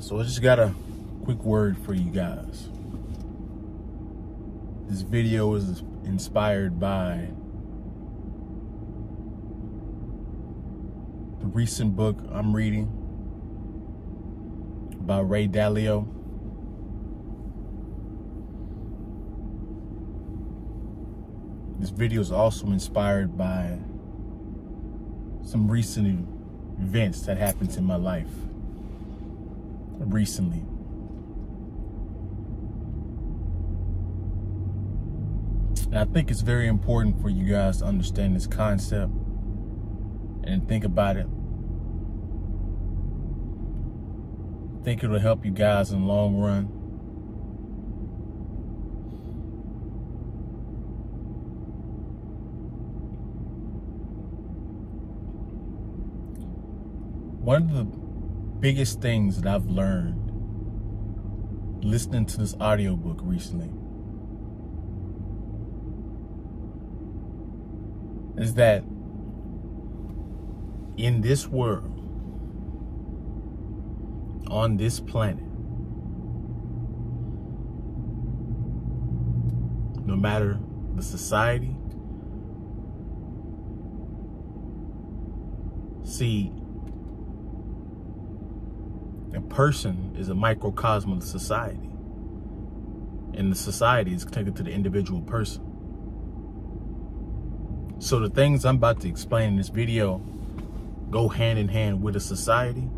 So I just got a quick word for you guys. This video is inspired by the recent book I'm reading by Ray Dalio. This video is also inspired by some recent events that happened in my life recently. And I think it's very important for you guys to understand this concept and think about it. I think it'll help you guys in the long run. One of the biggest things that I've learned listening to this audiobook recently is that in this world, on this planet, no matter the society, see, a person is a microcosm of society. And the society is connected to the individual person. So the things I'm about to explain in this video go hand in hand with a society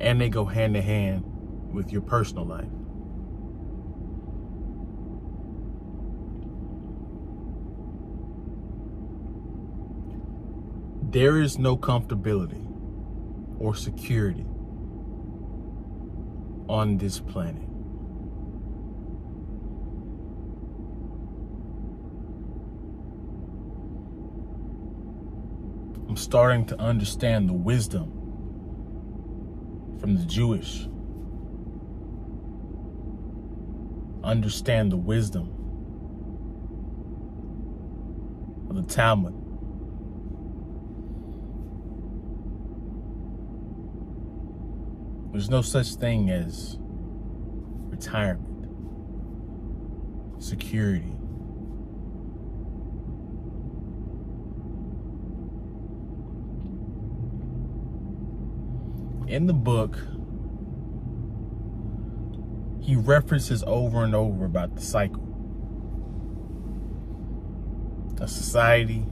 and they go hand in hand with your personal life. There is no comfortability or security on this planet. I'm starting to understand the wisdom from the Jewish. Understand the wisdom of the Talmud. There's no such thing as retirement, security. In the book, he references over and over about the cycle. A society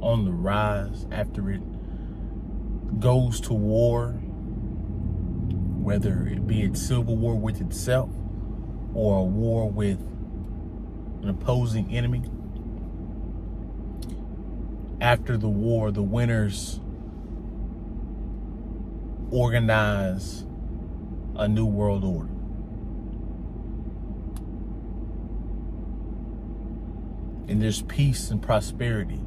on the rise after it goes to war whether it be a civil war with itself or a war with an opposing enemy. After the war, the winners organize a new world order. And there's peace and prosperity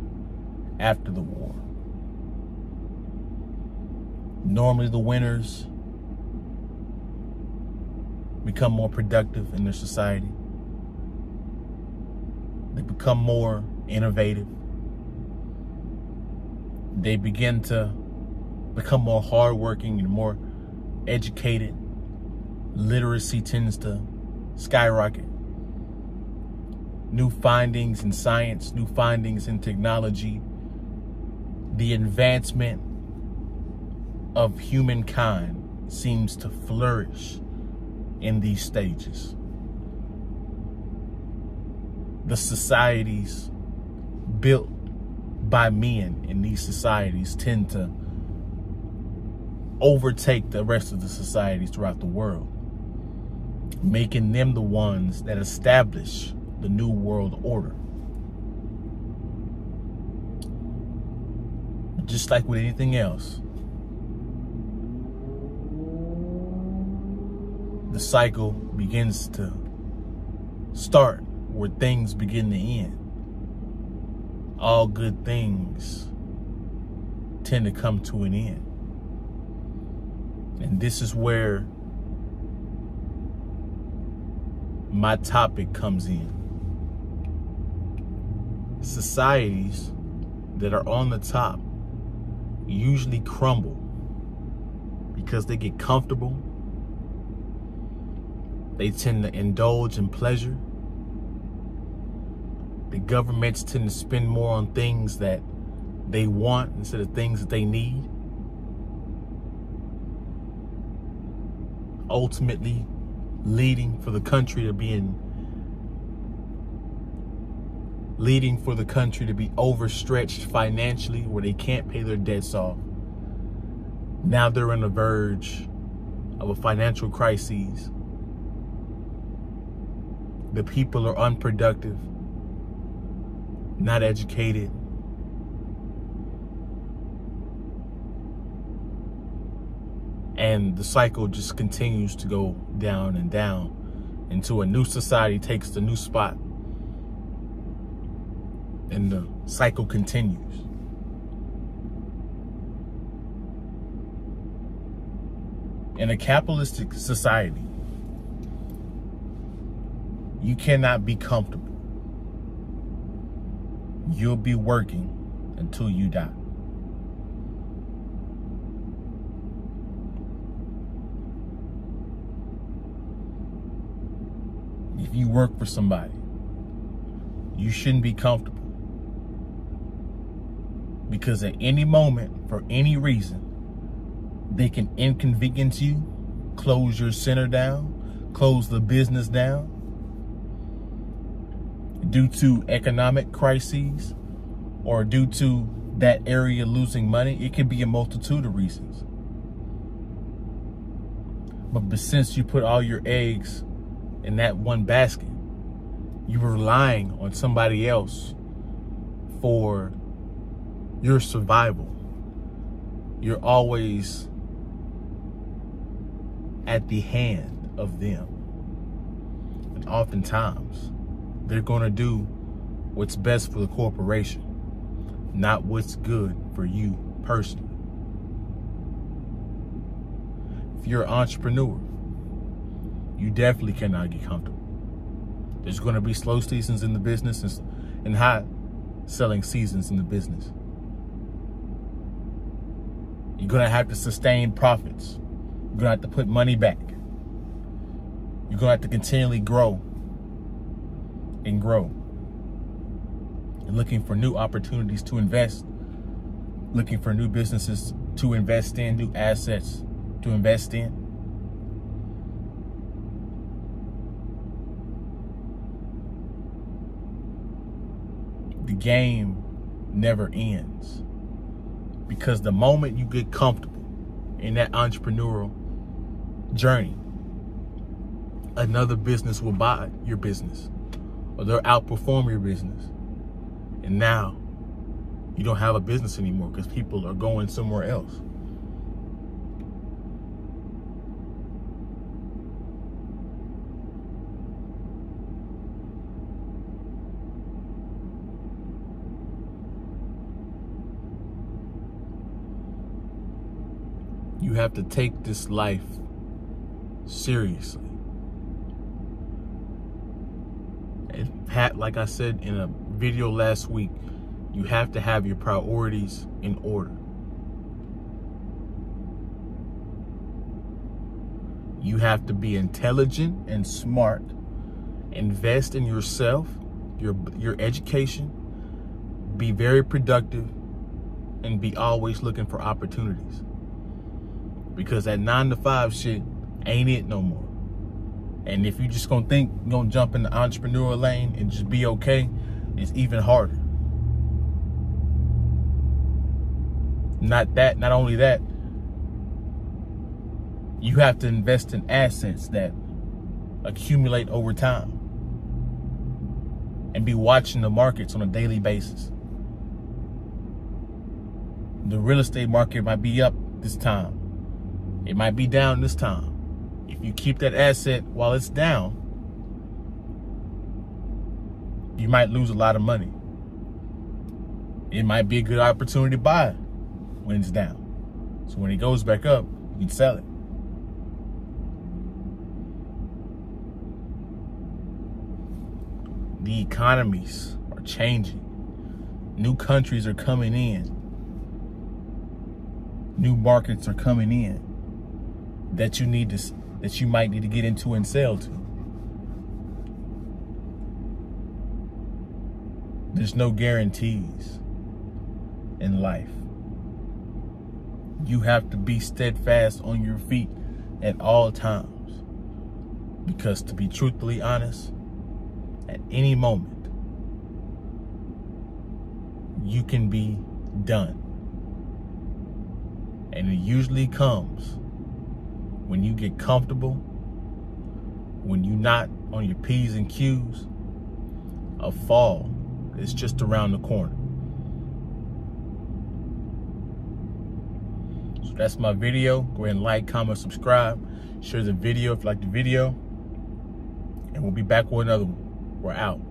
after the war. Normally, the winners become more productive in their society. They become more innovative. They begin to become more hardworking and more educated. Literacy tends to skyrocket. New findings in science, new findings in technology, the advancement of humankind seems to flourish in these stages. The societies built by men in these societies tend to overtake the rest of the societies throughout the world, making them the ones that establish the new world order. Just like with anything else, the cycle begins to start where things begin to end. All good things tend to come to an end. And this is where my topic comes in. Societies that are on the top usually crumble because they get comfortable They tend to indulge in pleasure. The governments tend to spend more on things that they want instead of things that they need. Ultimately, leading for the country to be in leading for the country to be overstretched financially where they can't pay their debts off. Now they're on the verge of a financial crisis. The people are unproductive, not educated. And the cycle just continues to go down and down until a new society takes the new spot and the cycle continues. In a capitalistic society, you cannot be comfortable. You'll be working until you die. If you work for somebody, you shouldn't be comfortable because at any moment, for any reason, they can inconvenience you, close your center down, close the business down due to economic crises or due to that area losing money. It could be a multitude of reasons. But, since you put all your eggs in that one basket, you're relying on somebody else for your survival. You're always at the hand of them. And oftentimes, they're going to do what's best for the corporation, not what's good for you personally. If you're an entrepreneur, you definitely cannot get comfortable. There's going to be slow seasons in the business and high selling seasons in the business. You're going to have to sustain profits. You're going to have to put money back. You're going to have to continually grow and grow. And looking for new opportunities to invest, looking for new businesses to invest in, new assets to invest in. The game never ends. Because the moment you get comfortable in that entrepreneurial journey, another business will buy your business or they'll outperform your business. And now you don't have a business anymore because people are going somewhere else. You have to take this life seriously. Pat, like I said in a video last week, you have to have your priorities in order. You have to be intelligent and smart. Invest in yourself, your your education. Be very productive and be always looking for opportunities because that nine to five shit ain't it no more. And if you're just gonna think you're gonna jump in the entrepreneur lane and just be okay, it's even harder. Not that, not only that, you have to invest in assets that accumulate over time and be watching the markets on a daily basis. The real estate market might be up this time. It might be down this time. If you keep that asset while it's down, you might lose a lot of money. It might be a good opportunity to buy when it's down. So when it goes back up, you can sell it. The economies are changing. New countries are coming in. New markets are coming in that you need to that you might need to get into and sell to. There's no guarantees in life. You have to be steadfast on your feet at all times. Because to be truthfully honest, at any moment, you can be done. And it usually comes when you get comfortable, when you're not on your P's and Q's, a fall is just around the corner. So that's my video. Go ahead and like, comment, subscribe. Share the video if you like the video. And we'll be back with another one. We're out.